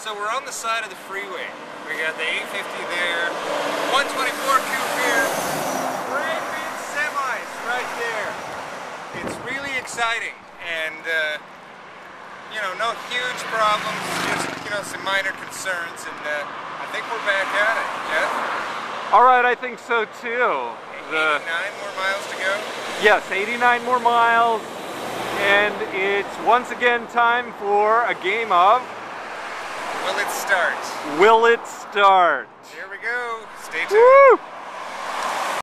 So we're on the side of the freeway. We got the 850 there, 124 coupe here, new semis right there. It's really exciting and uh, you know, no huge problems, just you know, some minor concerns and uh, I think we're back at it, Jeff. All right, I think so too. 89 more miles to go. Yes, 89 more miles. And it's once again time for a game of start? Will It Start? Here we go. Stay tuned. Woo!